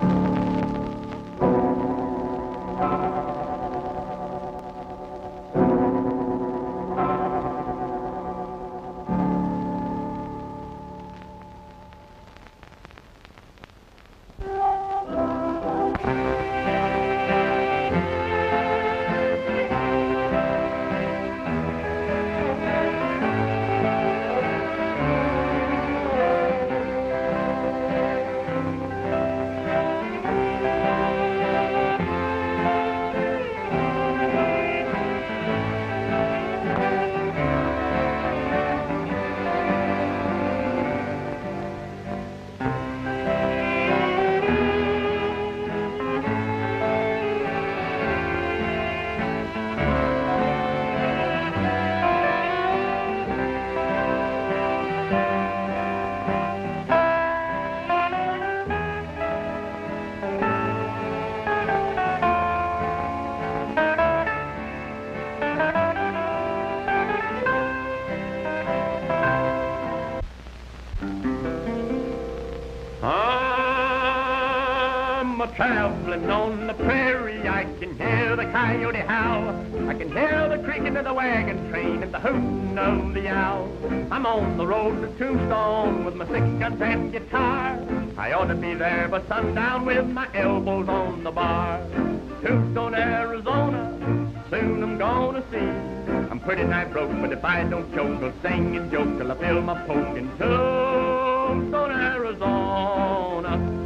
I'm on the prairie. I can hear the coyote howl. I can hear the creaking of the wagon train and the hooting of the owl. I'm on the road to Tombstone with my six guns and guitar. I ought to be there by sundown with my elbows on the bar. Tombstone, Arizona, soon I'm gonna see. I'm pretty nigh broke, but if I don't choke, I'll sing and joke till I feel my poke in Tombstone, Arizona.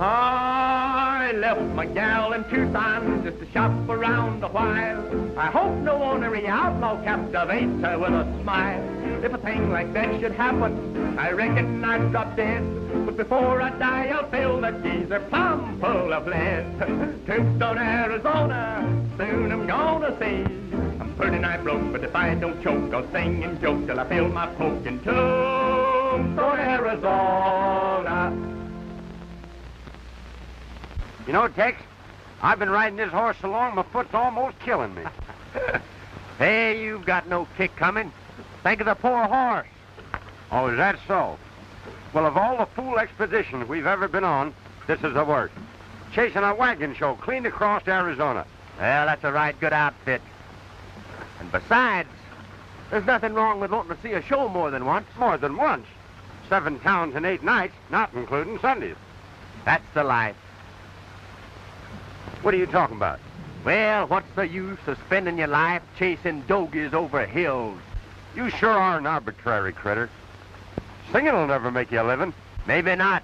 I left my gal in Tucson just to shop around a while. I hope no ornery outlaw captivates her with a smile. If a thing like that should happen, I reckon I'd drop dead. But before I die, I'll fill that geezer plumb full of lead. Tombstone, Arizona, soon I'm gonna see. I'm pretty nigh broke, but if I don't choke, I'll sing and joke till I fill my poke in Tombstone, Arizona. You know, Tex, I've been riding this horse so long, my foot's almost killing me. Hey, you've got no kick coming. Think of the poor horse. oh, is that so? Well, of all the fool expeditions we've ever been on, this is the worst. Chasing a wagon show clean across Arizona. Well, that's a right good outfit. And besides, there's nothing wrong with wanting to see a show more than once. More than once. Seven towns and eight nights, not including Sundays. That's the life. What are you talking about? Well, what's the use of spending your life chasing dogies over hills? You sure are an arbitrary critter. Singing will never make you a living. Maybe not.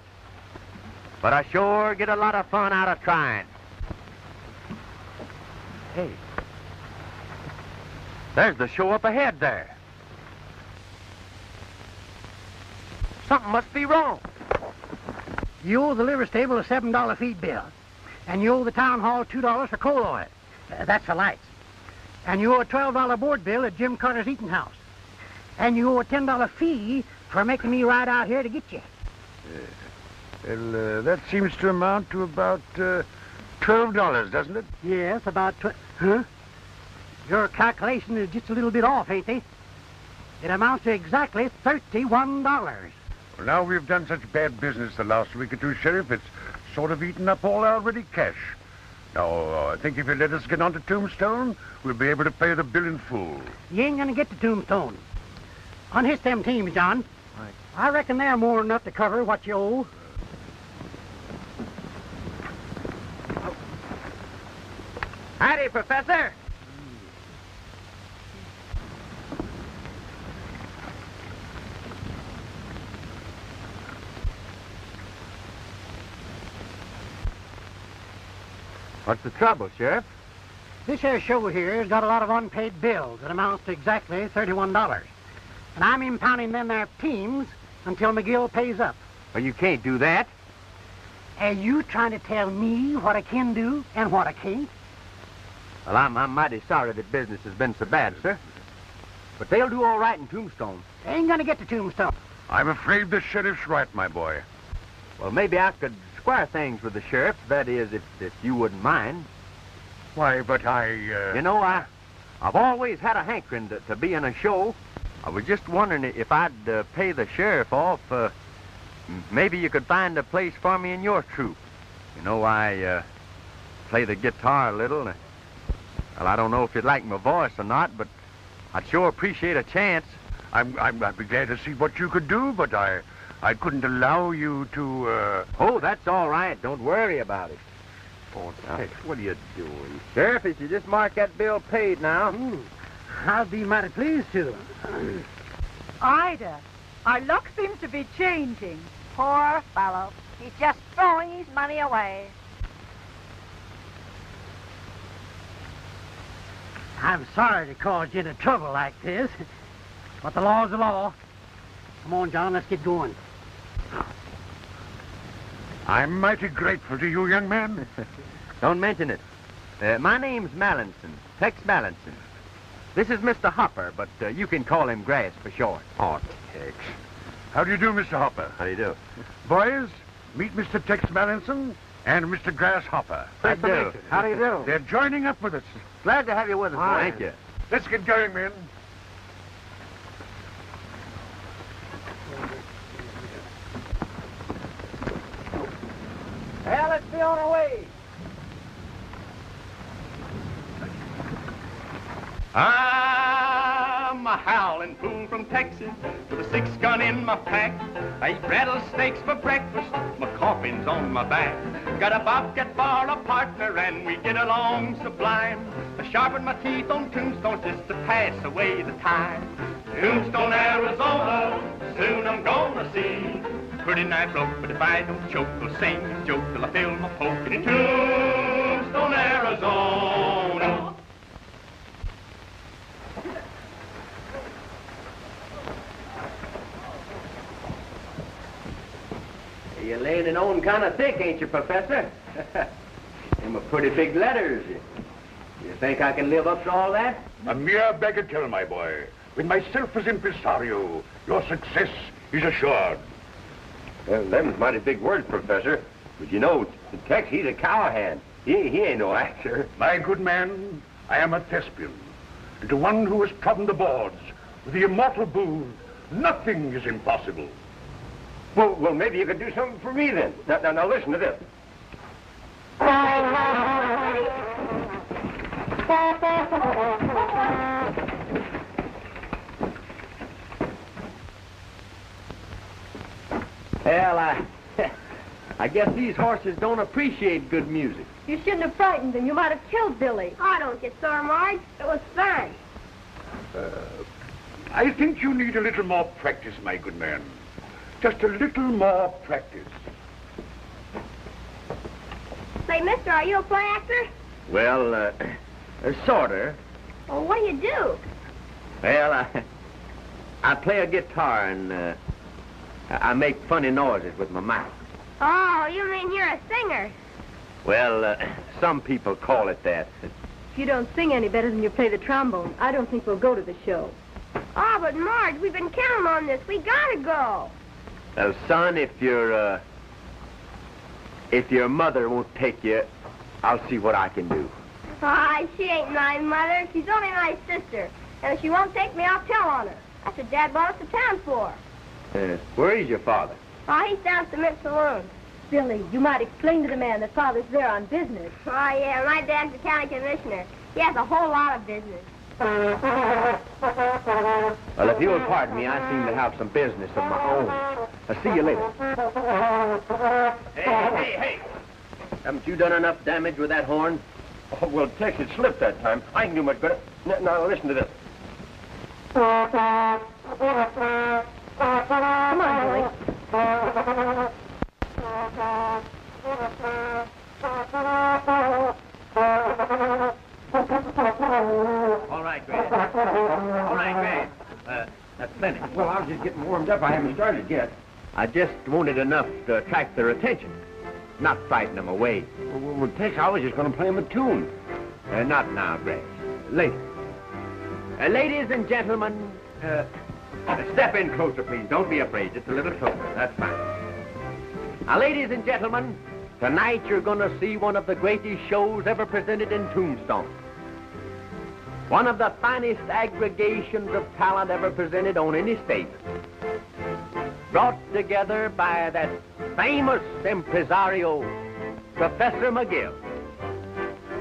But I sure get a lot of fun out of trying. Hey. There's the show up ahead there. Something must be wrong. You owe the liver stable a seven dollar feed bill, and you owe the town hall two dollars for coal oil. Uh, that's for lights. And you owe a twelve dollar board bill at Jim Carter's eating house, and you owe a ten dollar fee for making me ride out here to get you. Well, uh, that seems to amount to about uh, twelve dollars, doesn't it? Yes, about tw- huh? Your calculation is just a little bit off, ain't it? It amounts to exactly thirty-one dollars. Well, now we've done such bad business the last week or two, Sheriff, it's sort of eaten up all our ready cash. Now, uh, I think if you let us get on to Tombstone, we'll be able to pay the bill in full. You ain't gonna get to Tombstone. Unhitch them teams, John. I reckon they're more than enough to cover what you owe. Howdy, Professor. What's the trouble, Sheriff? This here show here has got a lot of unpaid bills that amounts to exactly thirty-one dollars. And I'm impounding them there teams until McGill pays up. Well, you can't do that. Are you trying to tell me what I can do and what I can't? Well, I'm, I'm mighty sorry that business has been so bad, sir. But they'll do all right in Tombstone. They ain't gonna get to Tombstone. I'm afraid the sheriff's right, my boy. Well, maybe I could square things with the sheriff. That is, if, if you wouldn't mind. Why, but I, uh... You know, I, I've always had a hankering to, to be in a show. I was just wondering if I'd uh, pay the sheriff off. Uh, maybe you could find a place for me in your troupe. You know, I uh, play the guitar a little. Well, I don't know if you'd like my voice or not, but I'd sure appreciate a chance. I'm, I'm, I'd be glad to see what you could do, but I, I couldn't allow you to, uh... Oh, that's all right. Don't worry about it. Oh, Tex, what are you doing? Sheriff, if you just mark that bill paid now. Hmm. I'll be mighty pleased to. Ida, our luck seems to be changing. Poor fellow. He's just throwing his money away. I'm sorry to cause you into trouble like this, but the law's the law. Come on, John, let's get going. I'm mighty grateful to you, young man. Don't mention it. Uh, my name's Mallinson, Tex Mallinson. This is Mr. Hopper, but uh, you can call him Grass for short. Oh, Tex. How do you do, Mr. Hopper? How do you do? Boys, meet Mr. Tex Mallinson and Mr. Grasshopper. How do you do? How do you do? They're joining up with us. Glad to have you with us. Thank you. Let's get going, men. Well, let's be on our way. I'm a howling fool from Texas with a six gun in my pack. I eat rattlesnakes for breakfast, my coffin's on my back. Got a bobcat for a partner and we get along sublime. I sharpen my teeth on tombstones just to pass away the time. Tombstone, Arizona, soon I'm gonna see. Pretty nice bloke, but if I don't choke, I'll sing and joke till I fill my poke in Tombstone, Arizona. You're laying it on kind of thick, ain't you, Professor? Them are pretty big letters. You think I can live up to all that? A mere bagatelle, my boy. With myself as impresario, your success is assured. Well, them's mighty big words, Professor. But you know, Tex, he's a cowhand. He, he ain't no actor. My good man, I am a thespian. And to one who has trodden the boards with the immortal Booth, nothing is impossible. Well, well, maybe you could do something for me then. Now, now, now listen to this. Well, I, I guess these horses don't appreciate good music. You shouldn't have frightened them. You might have killed Billy. Oh, don't get sore, Marge. It was fun. I think you need a little more practice, my good man. Just a little more practice. Say, mister, are you a play actor? Well, uh, uh, sorta. Well, what do you do? Well, I, I play a guitar and uh, I I make funny noises with my mouth. Oh, you mean you're a singer? Well, uh, some people call it that. If you don't sing any better than you play the trombone, I don't think we'll go to the show. Oh, but Marge, we've been counting on this. We gotta go. Well, son, if your uh, if your mother won't take you, I'll see what I can do. Ah, she ain't my mother. She's only my sister. And if she won't take me, I'll tell on her. That's what Dad brought us to town for. Uh, where is your father? Oh, he's down at the Mint Saloon. Billy, you might explain to the man that Father's there on business. Oh, yeah, my dad's the county commissioner. He has a whole lot of business. Well, if you'll pardon me, I seem to have some business of my own. I'll see you later. Hey, hey, hey! Haven't you done enough damage with that horn? Oh, well, Tex, it slipped that time. I can do much better. Now, now listen to this. Come on, Billy. All right, Grass. All right, Grass. Uh, that's plenty. Well, I was just getting warmed up. I haven't started yet. I just wanted enough to attract their attention, not frighten them away. Well, well, well, Tex, I was just going to play them a tune. Uh, not now, Grass. Later. Uh, ladies and gentlemen, uh, step in closer, please. Don't be afraid. Just a little closer. That's fine. Now, ladies and gentlemen, tonight you're going to see one of the greatest shows ever presented in Tombstone. One of the finest aggregations of talent ever presented on any stage. Brought together by that famous impresario, Professor McGill.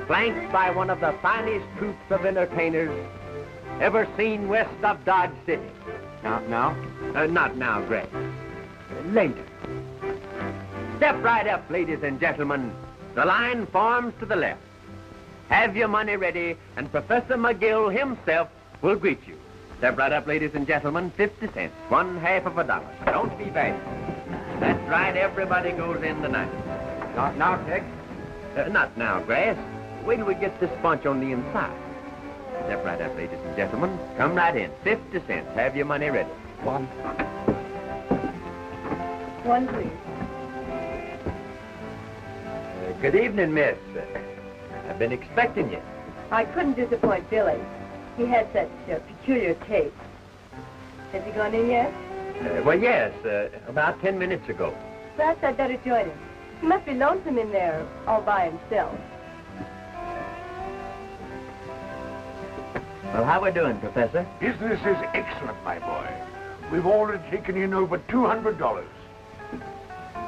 Flanked by one of the finest troupes of entertainers ever seen west of Dodge City. Now, now? Uh, not now, Greg. Later. Step right up, ladies and gentlemen. The line forms to the left. Have your money ready, and Professor McGill himself will greet you. Step right up, ladies and gentlemen. 50 cents. One half of a dollar. Don't be bad. That's right. Everybody goes in tonight. Not now, Tex. Uh, not now, Grass. Wait till we get this bunch on the inside. Step right up, ladies and gentlemen. Come right in. 50 cents. Have your money ready. One. One, please. Uh, good evening, miss. I've been expecting you. I couldn't disappoint Billy. He had such uh, peculiar taste. Has he gone in yet? Uh, well, yes, uh, about 10 minutes ago. Perhaps I'd better join him. He must be lonesome in there all by himself. Well, how we doing, Professor? Business is excellent, my boy. We've already taken in over $200.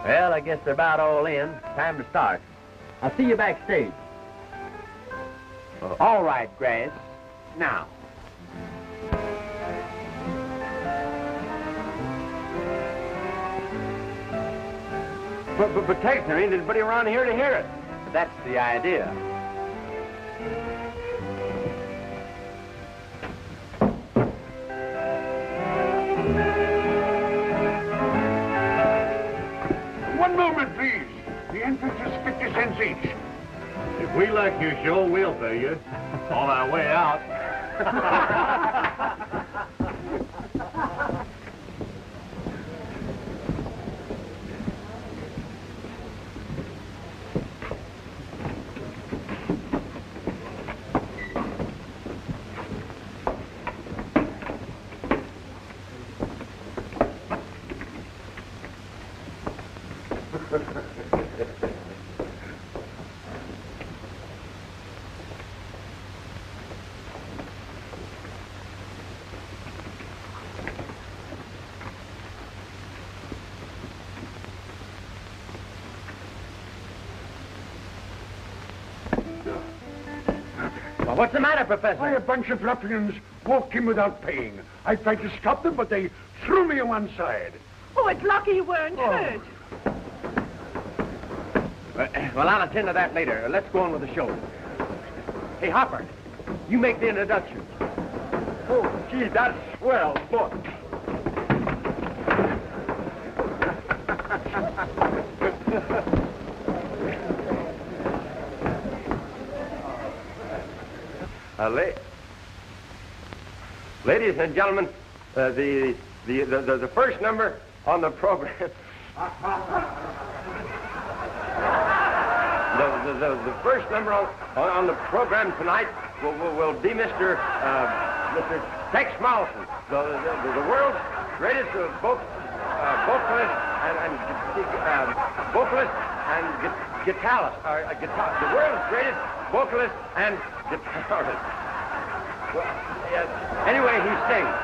Well, I guess they're about all in. Time to start. I'll see you backstage. Uh, all right, Grass. Now. But, but, but there ain't anybody around here to hear it. That's the idea. Cents each. If we like your show, we'll pay you. On our way out. Well, what's the matter, Professor? Why, a bunch of ruffians walked in without paying. I tried to stop them, but they threw me on one side. Oh, it's lucky you weren't hurt. Uh, well, I'll attend to that later. Let's go on with the show. Hey, Hopper, you make the introduction. Oh, gee, that's swell book. uh, la- ladies and gentlemen, uh, the, the, the, the, the first number on the program. The, the, the, the first number on, on, the program tonight will, will, will be Mr. Uh, Mr. Tex Mawson, the, the, the world's greatest uh, voc, uh, vocalist and, and uh, vocalist and gu- guitarist, uh, uh, guitar, the world's greatest vocalist and guitarist. Well, yes. Anyway, he sings.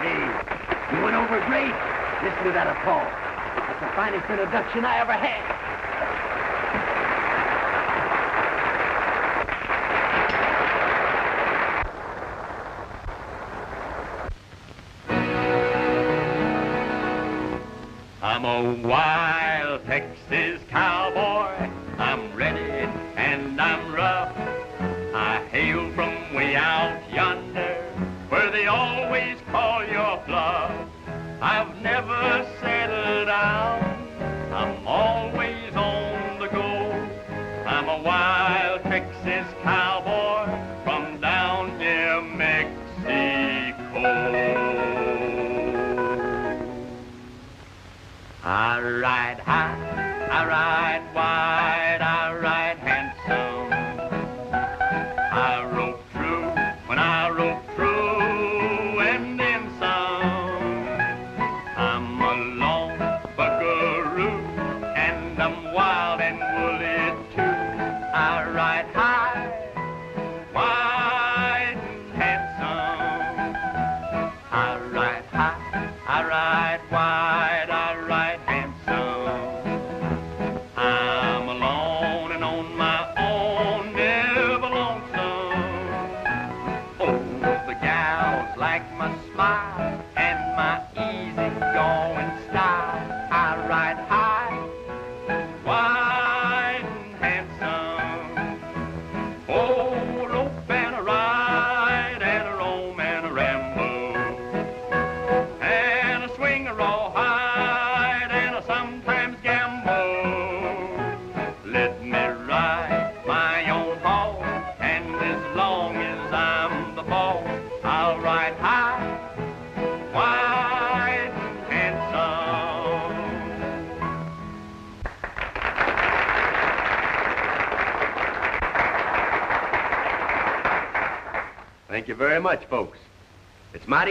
Hey, you went over great. Listen to that applause. That's the finest introduction I ever had. Wild Texas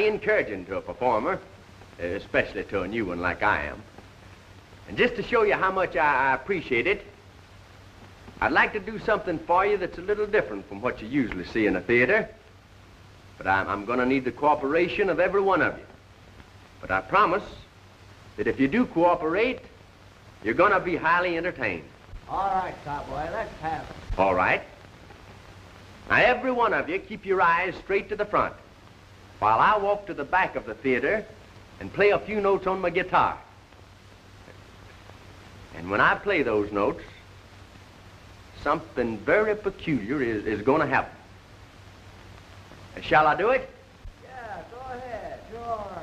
mighty encouraging to a performer, especially to a new one like I am. And just to show you how much I, I appreciate it, I'd like to do something for you that's a little different from what you usually see in a theater. But I'm, I'm going to need the cooperation of every one of you. But I promise that if you do cooperate, you're going to be highly entertained. All right, cowboy, let's have it. All right. Now, every one of you, keep your eyes straight to the front while I walk to the back of the theater and play a few notes on my guitar. And when I play those notes, something very peculiar is, is going to happen. Shall I do it? Yeah, go ahead, sure.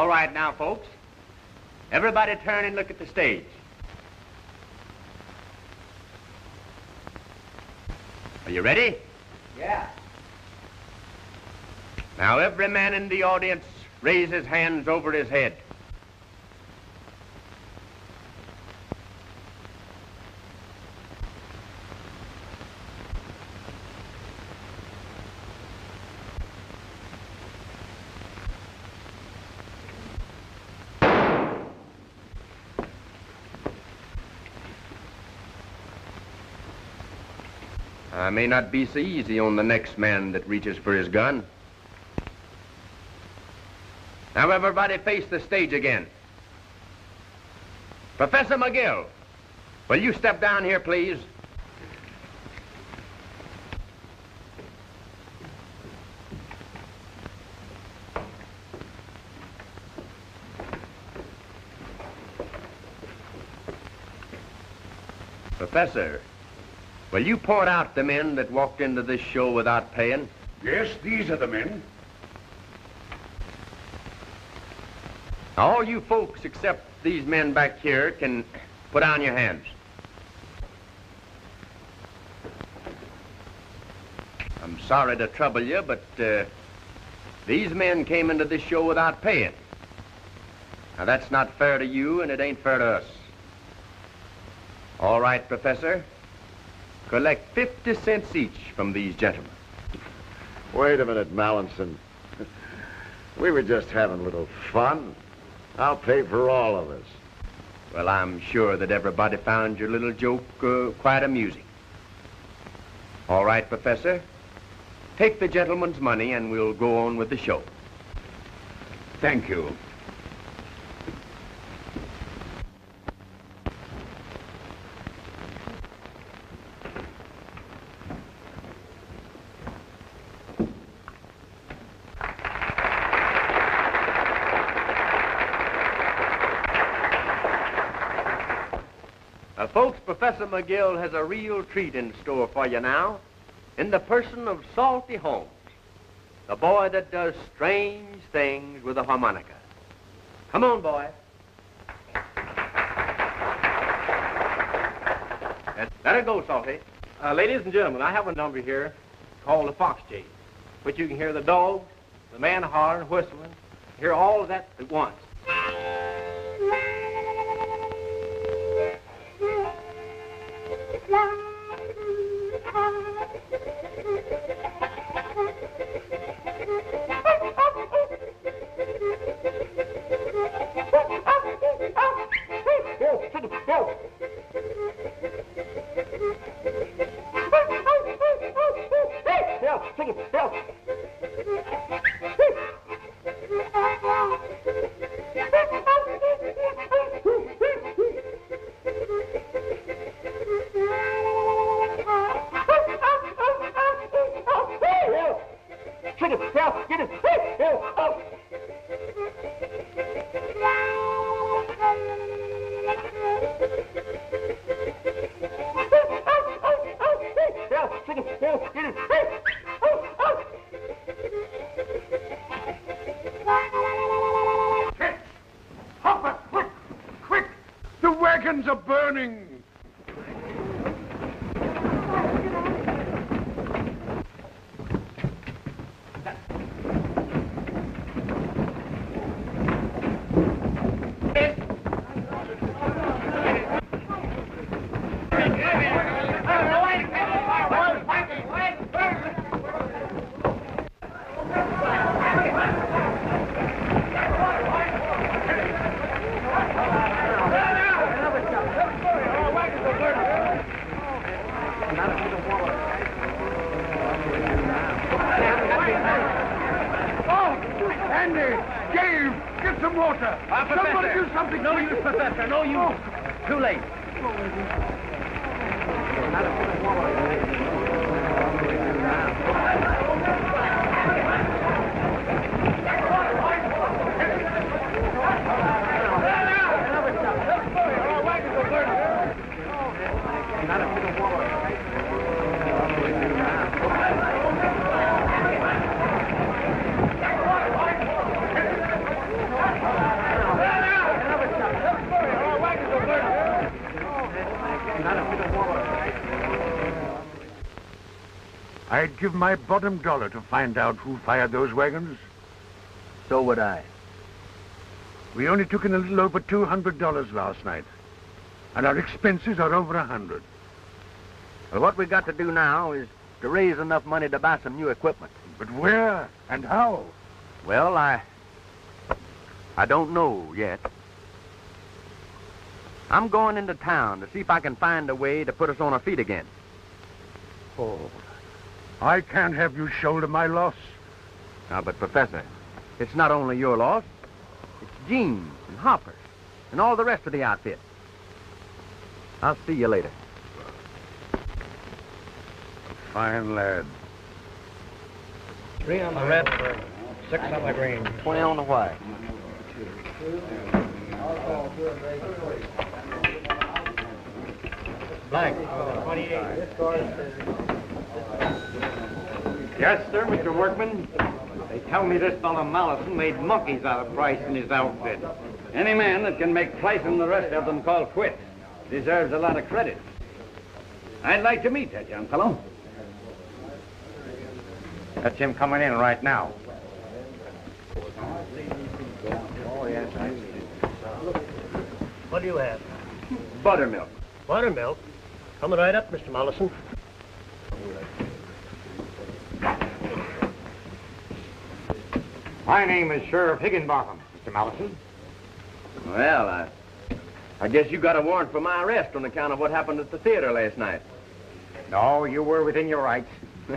All right now, folks. Everybody turn and look at the stage. Are you ready? Yeah. Now, every man in the audience raise his hands over his head. I may not be so easy on the next man that reaches for his gun. Now, everybody face the stage again. Professor McGill, will you step down here, please? Professor, will you point out the men that walked into this show without paying? Yes, these are the men. All you folks except these men back here can put down your hands. I'm sorry to trouble you, but uh, these men came into this show without paying. Now, that's not fair to you, and it ain't fair to us. All right, Professor. Collect 50 cents each from these gentlemen. Wait a minute, Mallinson. We were just having a little fun. I'll pay for all of us. Well, I'm sure that everybody found your little joke uh, quite amusing. All right, Professor. Take the gentleman's money and we'll go on with the show. Thank you. Uh, folks, Professor McGill has a real treat in store for you now in the person of Salty Holmes, the boy that does strange things with a harmonica. Come on, boy. Let- it go, Salty. Uh, ladies and gentlemen, I have a number here called the Fox Chase, which you can hear the dogs, the man hollering, whistling, hear all of that at once. Go! My bottom dollar to find out who fired those wagons. So would I. We only took in a little over $200 last night. And our expenses are over a hundred. Well, what we've got to do now is to raise enough money to buy some new equipment. But where and how? Well, I... I don't know yet. I'm going into town to see if I can find a way to put us on our feet again. Oh, I can't have you shoulder my loss. Now, but Professor, it's not only your loss. It's Gene's and Hopper's and all the rest of the outfit. I'll see you later. A Fine lad. Three on the red, six on the green. Twenty on the white. Blank. Twenty-eight. Yes, sir, Mr. Workman. They tell me this fellow Mallinson made monkeys out of Price in his outfit. Any man that can make Price and the rest of them call quits deserves a lot of credit. I'd like to meet that young fellow. That's him coming in right now. What do you have? Buttermilk. Buttermilk. Coming right up, Mr. Mallinson. My name is Sheriff Higginbotham, Mr. Mallinson. Well, I, I guess you got a warrant for my arrest on account of what happened at the theater last night. No, you were within your rights.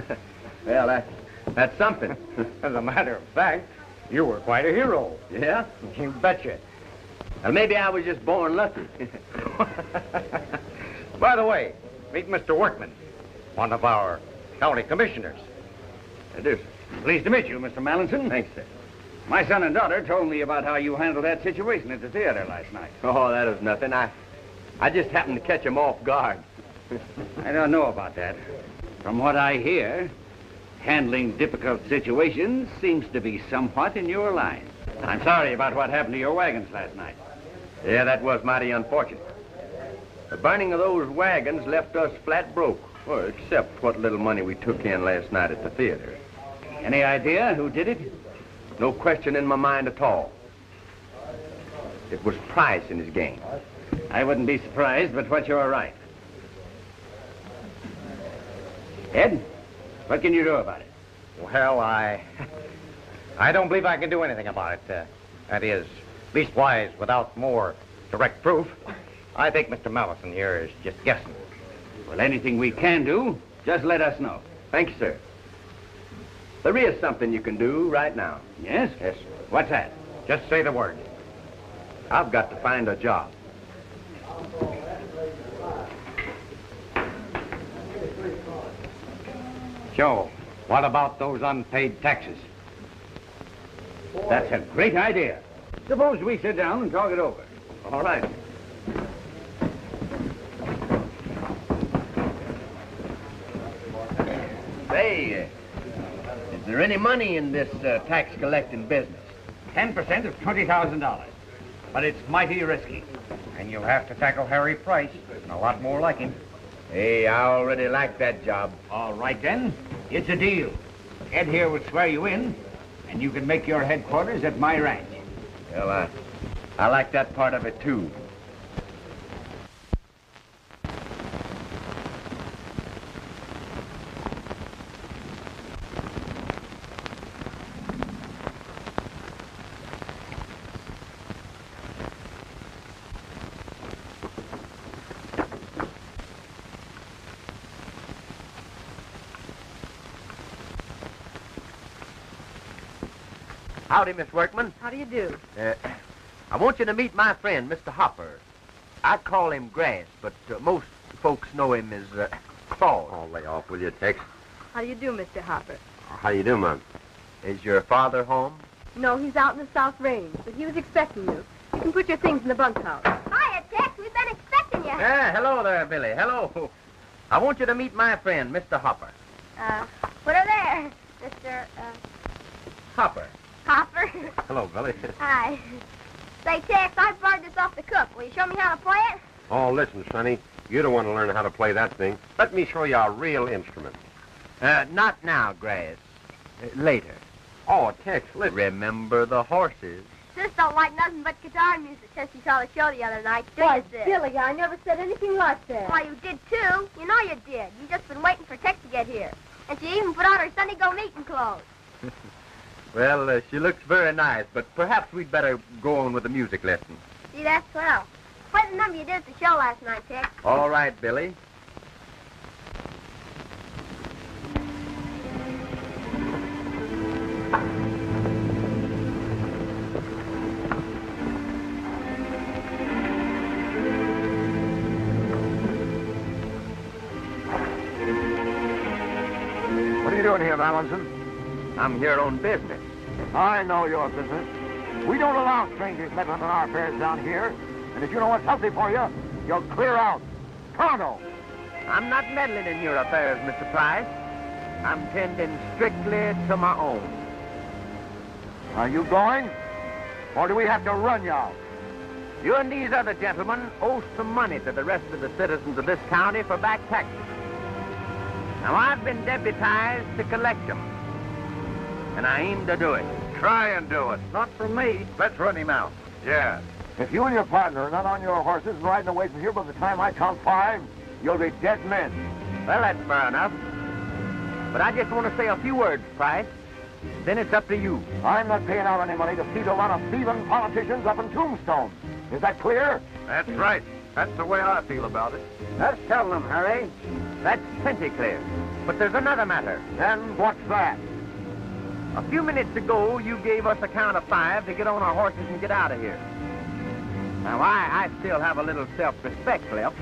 well, that, that's something. As a matter of fact, you were quite a hero. yeah? You betcha. Well, maybe I was just born lucky. By the way, meet Mr. Workman, one of our county commissioners. I do, sir. Pleased to meet you, Mr. Mallinson. Thanks, sir. My son and daughter told me about how you handled that situation at the theater last night. Oh, that was nothing. I, I just happened to catch him off guard. I don't know about that. From what I hear, handling difficult situations seems to be somewhat in your line. I'm sorry about what happened to your wagons last night. Yeah, that was mighty unfortunate. The burning of those wagons left us flat broke. Well, except what little money we took in last night at the theater. Any idea who did it? No question in my mind at all. It was Price in his game. I wouldn't be surprised, but what you're right. Ed, what can you do about it? Well, I... I don't believe I can do anything about it. Uh, that is, leastwise, without more direct proof. I think Mr. Mallinson here is just guessing. Well, anything we can do, just let us know. Thank you, sir. There is something you can do right now. Yes? Yes. What's that? Just say the word. I've got to find a job. Joe, what about those unpaid taxes? That's a great idea. Suppose we sit down and talk it over. All right. Say, uh, is there any money in this uh, tax collecting business? Ten percent of twenty thousand dollars. But it's mighty risky. And you'll have to tackle Harry Price and a lot more like him. Hey, I already like that job. All right, then. It's a deal. Ed here will swear you in, and you can make your headquarters at my ranch. Well, I, I like that part of it, too. Howdy, Miss Workman. How do you do? Uh, I want you to meet my friend, Mr. Hopper. I call him Grass, but uh, most folks know him as uh, Claude. Oh, lay off, will you, Tex? How do you do, Mr. Hopper? How do you do, Mom? Is your father home? No, he's out in the South Range, but he was expecting you. You can put your things in the bunkhouse. Hiya, Tex. We've been expecting you. Yeah, hello there, Billy. Hello. I want you to meet my friend, Mr. Hopper. Uh, put her there, Mr. Uh, Hopper. Hopper. Hello, Billy. Hi. Say, Tex, I borrowed this off the cook. Will you show me how to play it? Oh, listen, Sonny. You don't want to learn how to play that thing. Let me show you a real instrument. Uh, not now, Grass. Uh, later. Oh, Tex, listen. Remember the horses. Sis don't like nothing but guitar music since she saw the show the other night. Do Why, you, sis? Billy, I never said anything like that. Why, you did too. You know you did. You just been waiting for Tex to get here. And she even put on her Sunday go meeting clothes. Well, uh, she looks very nice, but perhaps we'd better go on with the music lesson. See, that's swell. Play the number you did at the show last night, Tex. All right, Billy. I'm here on business. I know your business. We don't allow strangers meddling in our affairs down here. And if you know what's healthy for you, you'll clear out. Pronto. I'm not meddling in your affairs, Mr. Price. I'm tending strictly to my own. Are you going? Or do we have to run you out? You and these other gentlemen owe some money to the rest of the citizens of this county for back taxes. Now, I've been deputized to collect them. And I aim to do it. Try and do it. Not from me. Let's run him out. Yeah. If you and your partner are not on your horses and riding away from here by the time I count five, you'll be dead men. Well, that's fair enough. But I just want to say a few words, Price. Then it's up to you. I'm not paying out any money to feed a lot of thieving politicians up in Tombstone. Is that clear? That's right. That's the way I feel about it. Let's tell them, Harry. That's plenty clear. But there's another matter. Then what's that? A few minutes ago, you gave us a count of five to get on our horses and get out of here. Now, I, I still have a little self-respect left,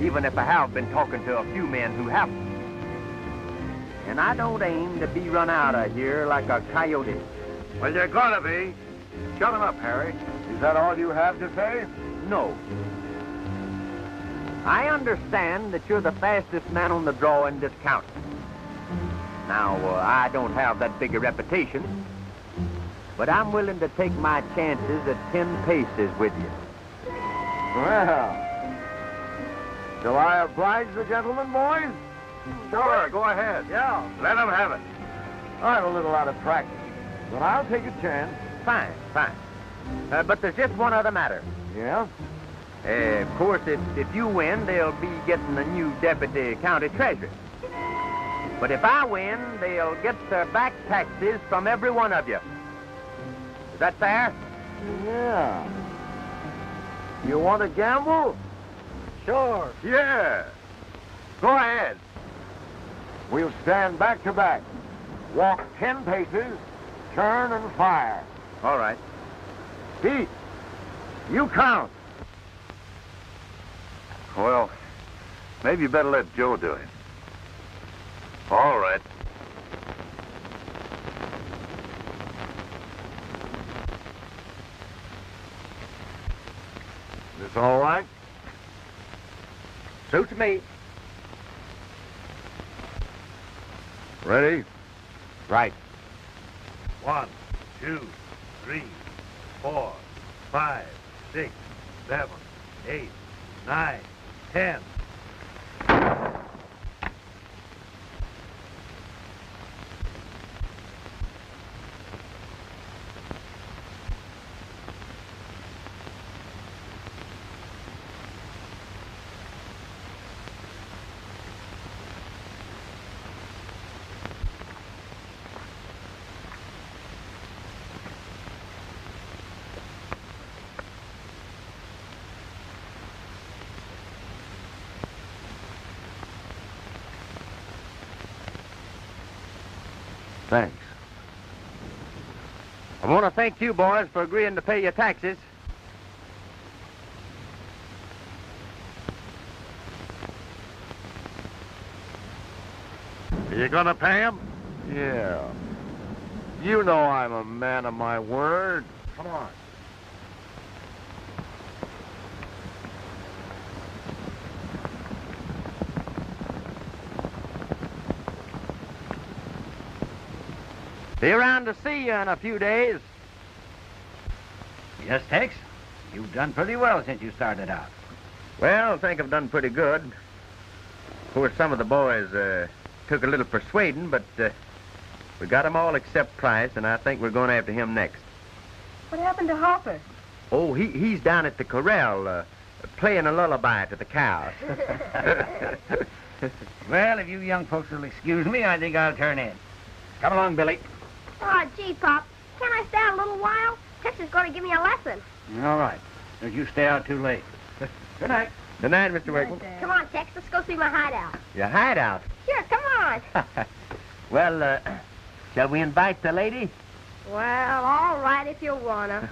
even if I have been talking to a few men who haven't. And I don't aim to be run out of here like a coyote. Well, you're gonna be. Shut him up, Harry. Is that all you have to say? No. I understand that you're the fastest man on the draw in this county. Now, uh, I don't have that big a reputation, but I'm willing to take my chances at ten paces with you. Well, shall I oblige the gentleman, boys? Sure, go ahead. Yeah. Let him have it. I'm a little out of practice, but I'll take a chance. Fine, fine. Uh, but there's just one other matter. Yeah? Uh, of course, if, if you win, they'll be getting a new deputy county treasurer. But if I win, they'll get their back taxes from every one of you. Is that fair? Yeah. You want to gamble? Sure. Yeah. Go ahead. We'll stand back to back. walk ten paces, turn and fire. All right. Pete, you count. Well, maybe you better let Joe do it. All right. This all right? Suits me. Ready? Right. One, two, three, four, five, six, seven, eight, nine, ten. Thanks. I want to thank you boys for agreeing to pay your taxes. Are you gonna pay him? Yeah. You know I'm a man of my word. Come on. Be around to see you in a few days. Yes, Tex. You've done pretty well since you started out. Well, I think I've done pretty good. Of course, some of the boys uh, took a little persuading, but uh, we got 'em all except Price, and I think we're going after him next. What happened to Hopper? Oh, he, he's down at the corral uh, playing a lullaby to the cows. Well, if you young folks will excuse me, I think I'll turn in. Come along, Billy. Oh, gee, Pop. Can't I stay out a little while? Tex is going to give me a lesson. All right. Don't you stay out too late. Good night. Good night, Mr. Wiggles. Come on, Tex. Let's go see my hideout. Your hideout. Sure, come on. well, uh, shall we invite the lady? well, all right if you wanna.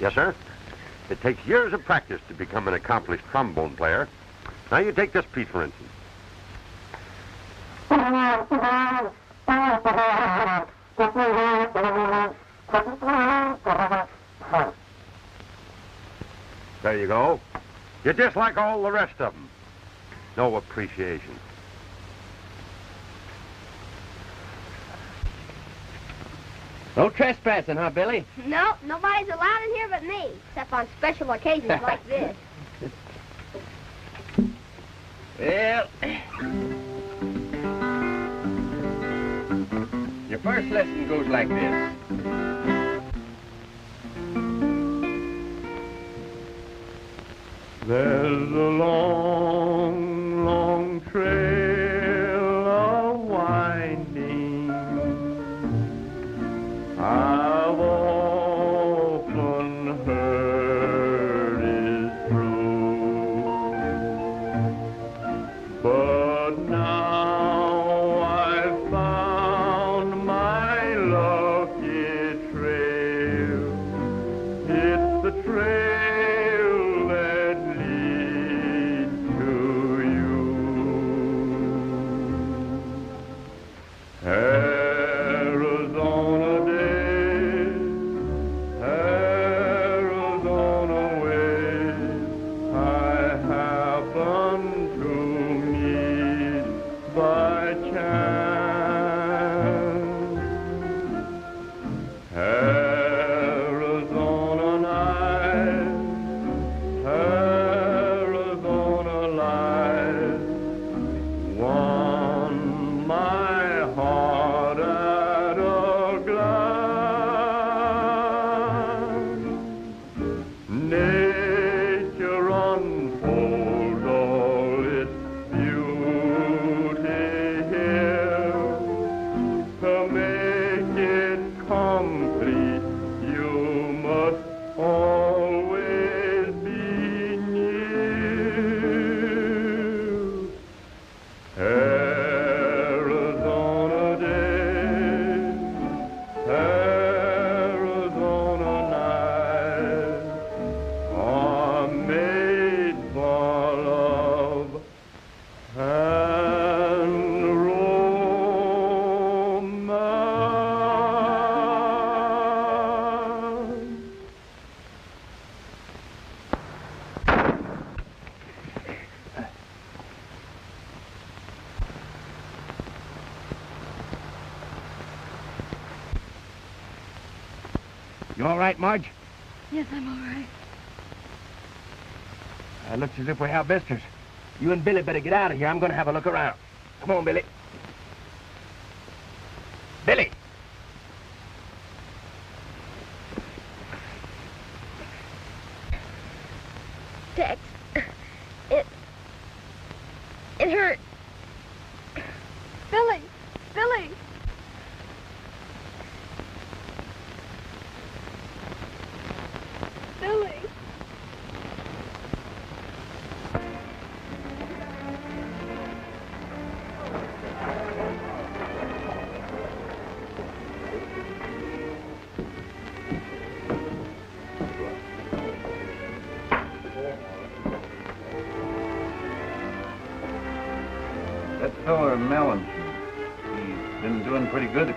Yes, sir. It takes years of practice to become an accomplished trombone player. Now you take this piece, for instance. There you go. You're just like all the rest of them. No appreciation. No trespassing, huh, Billy? no, nobody's allowed in here but me, except on special occasions like this. Well, your first lesson goes like this. There's a long, long trail You all right, Marge? Yes, I'm all right. It looks as if we have visitors. You and Billy better get out of here. I'm going to have a look around. Come on. Billy!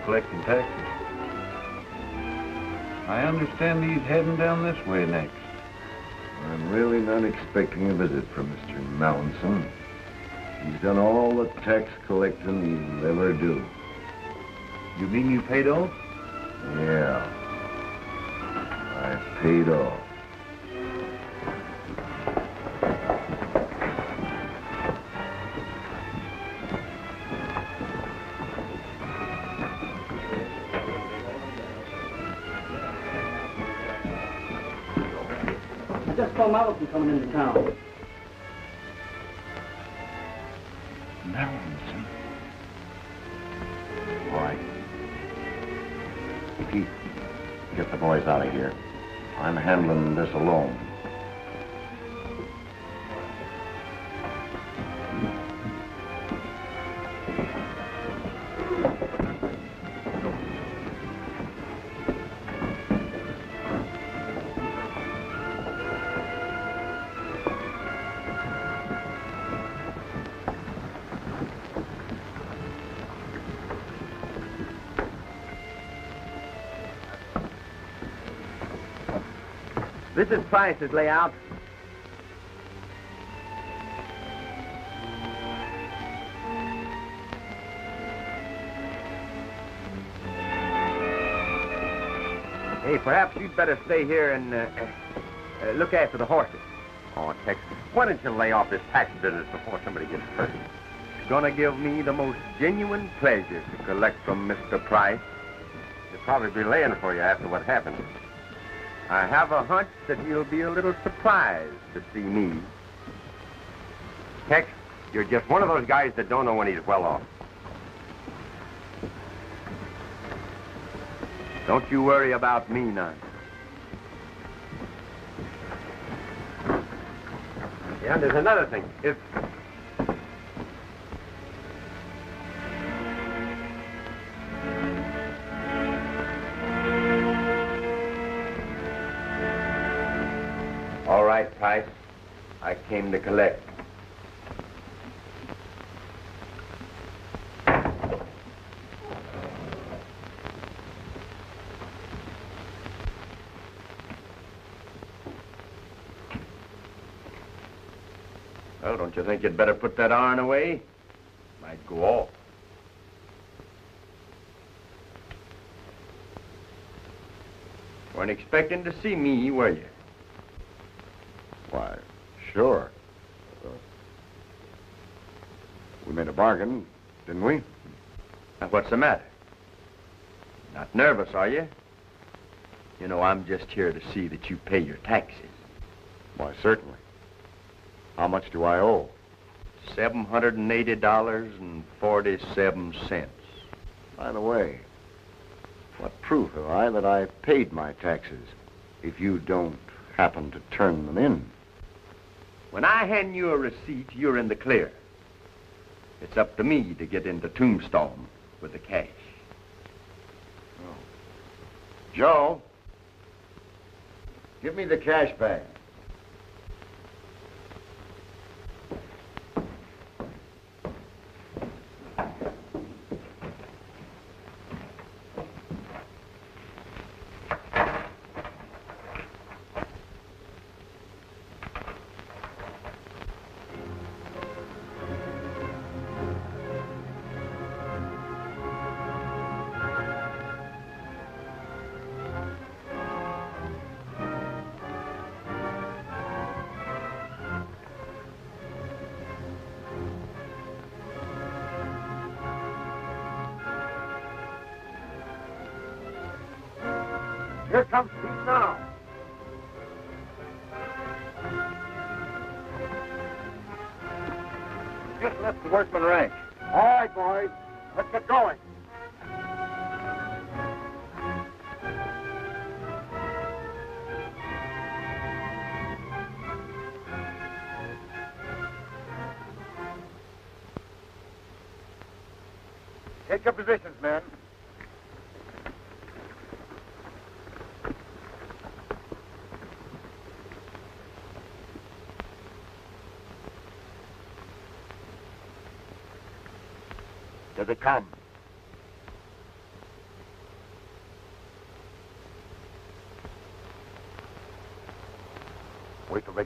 Collecting taxes. I understand he's heading down this way next. I'm really not expecting a visit from Mr. Mallinson. He's done all the tax collecting he'll ever do. You mean you paid off? Yeah. I paid off. Just saw Malcolm coming into town. All right. Pete, get the boys out of here. I'm handling this alone. This is Price's layout. Hey, perhaps you'd better stay here and uh, uh, look after the horses. Oh, Tex, why don't you lay off this tax business before somebody gets hurt? It's gonna give me the most genuine pleasure to collect from Mr. Price. He'll probably be laying for you after what happened. I have a hunch that he'll be a little surprised to see me. Tex, you're just one of those guys that don't know when he's well off. Don't you worry about me none. Yeah, and there's another thing. If came to collect. Well, don't you think you'd better put that iron away? Might go off. Weren't expecting to see me, were you? Why, sure. Uh, we made a bargain, didn't we? Now, what's the matter? Not nervous, are you? You know, I'm just here to see that you pay your taxes. Why, certainly. How much do I owe? Seven hundred and eighty dollars and forty-seven cents. By the way, what proof have I that I paid my taxes if you don't happen to turn them in? When I hand you a receipt, you're in the clear. It's up to me to get into Tombstone with the cash. Oh. Joe, give me the cash bag. Here comes Pete now. Just left the workman ranch. All right, boys. Let's get going.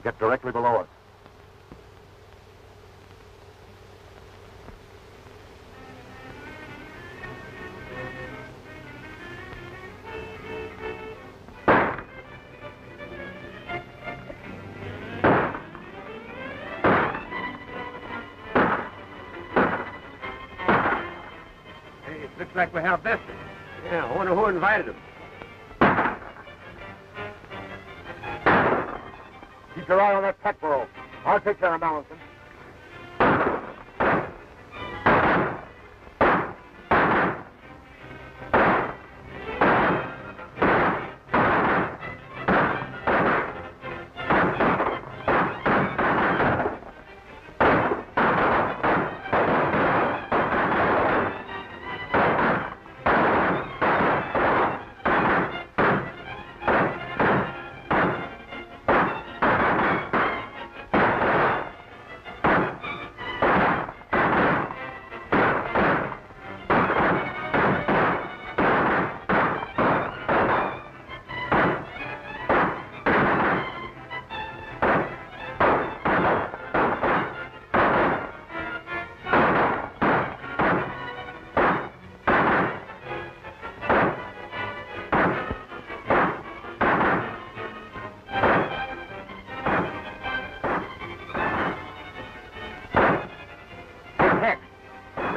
Get directly below us. Hey, it looks like we have half-vested. Yeah, I wonder who invited them. Your eye on that rope. I'll take care of Mallinson.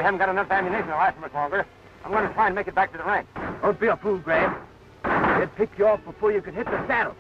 Haven't got enough ammunition to last much longer. I'm going to try and make it back to the ranch. Don't be a fool, Graham. They'd pick you off before you could hit the saddle.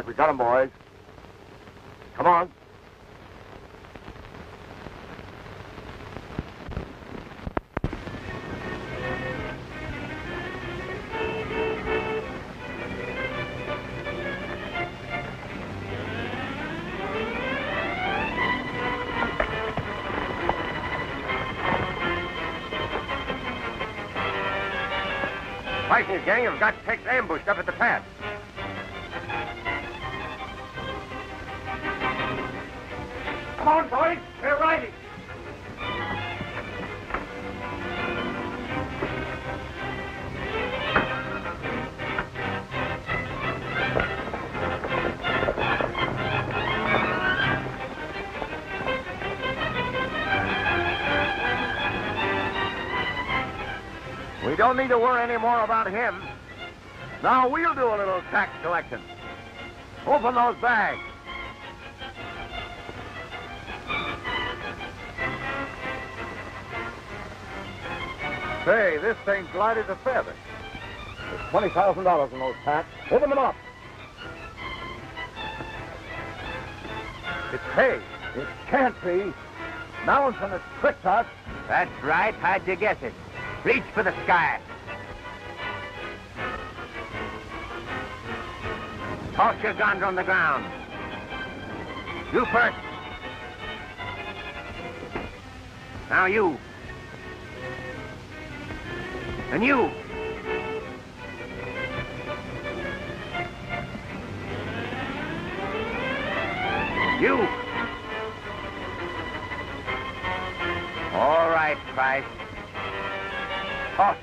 Like we got him, boys. Come on. His gang have got Tex ambushed up at the pass. On, boys. We're riding. We don't need to worry any more about him. Now we'll do a little tax collection. Open those bags. Say, this thing glided a feather. There's $20,000 in those packs. Open them up. It's hay. It can't be. Mallinson has tricked us. That's right. How'd you guess it? Reach for the sky. Toss your guns on the ground. You first. Now you. And you. You. All right, Price. Toss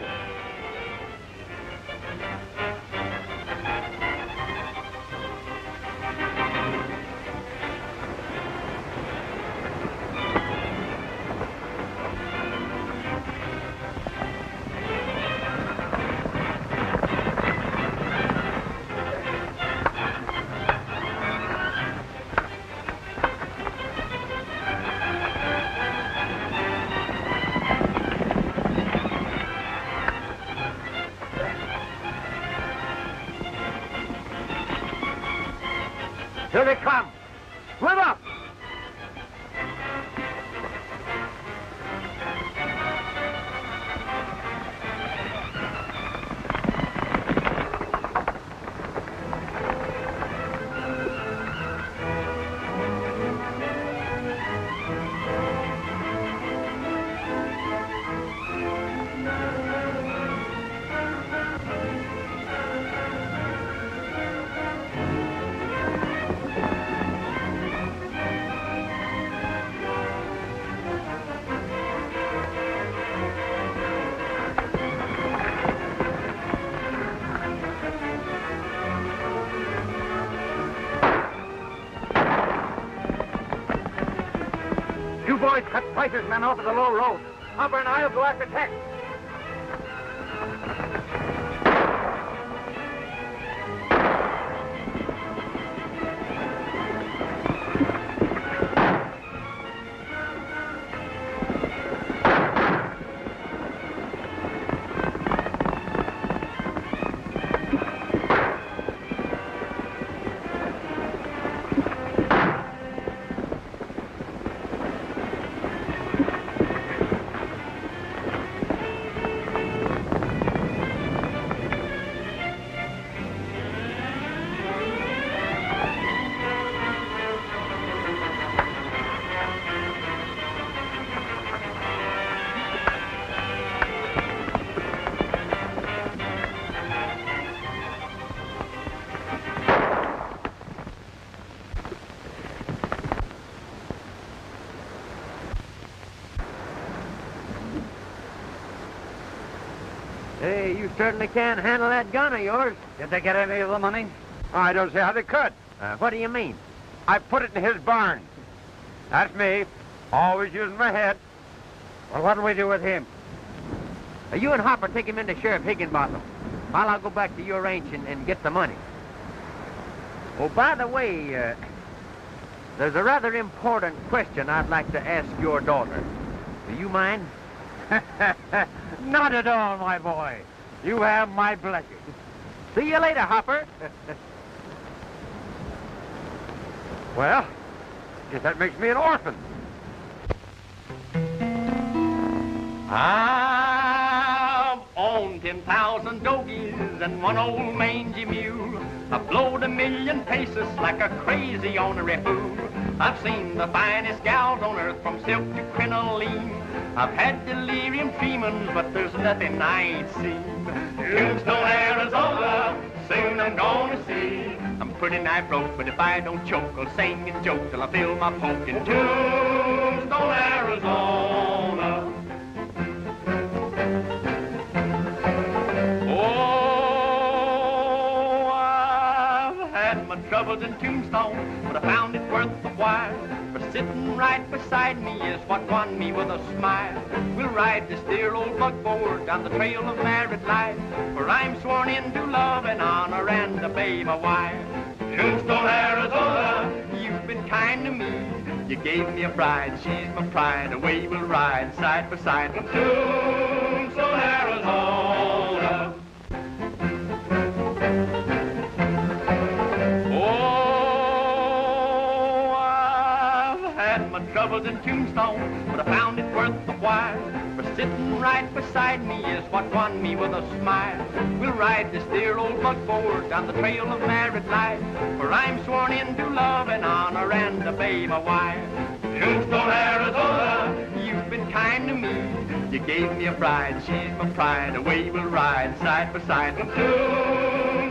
cut Price's men off at the low road. Hopper and I'll go after certainly can't handle that gun of yours. Did they get any of the money? I don't see how they could. Uh, what do you mean? I put it in his barn. That's me. Always using my head. Well, what'll we do with him? Uh, you and Hopper take him into Sheriff Higginbotham. While I'll go back to your ranch and, and get the money. Oh, by the way, uh, there's a rather important question I'd like to ask your daughter. Do you mind? Not at all, my boy. You have my blessing. See you later, Hopper. Well, Guess that makes me an orphan. I've owned 10,000 dogies and one old mangy mule. I've blowed a million paces like a crazy ornery fool. I've seen the finest gals on earth from silk to crinoline. I've had delirium tremens, but there's nothing I ain't seen. Tombstone, Arizona, soon I'm gonna see. I'm pretty nigh broke, but if I don't choke, I'll sing and joke till I feel my poke in Tombstone, Arizona. Troubles in Tombstone, but I found it worth the while. For sitting right beside me is what won me with a smile. We'll ride this dear old buckboard down the trail of married life, for I'm sworn into love and honor and obey my wife. Tombstone, Arizona, you've been kind to me. You gave me a bride, she's my pride. Away we'll ride side by side Tombstone, Arizona. Had my troubles in Tombstone, but I found it worth the while. For sitting right beside me is what won me with a smile. We'll ride this dear old buckboard down the trail of married life, for I'm sworn into love and honor and to obey my wife. Tombstone, Arizona, you've been kind to me. You gave me a bride, she's my pride. Away we'll ride side by side Tombstone.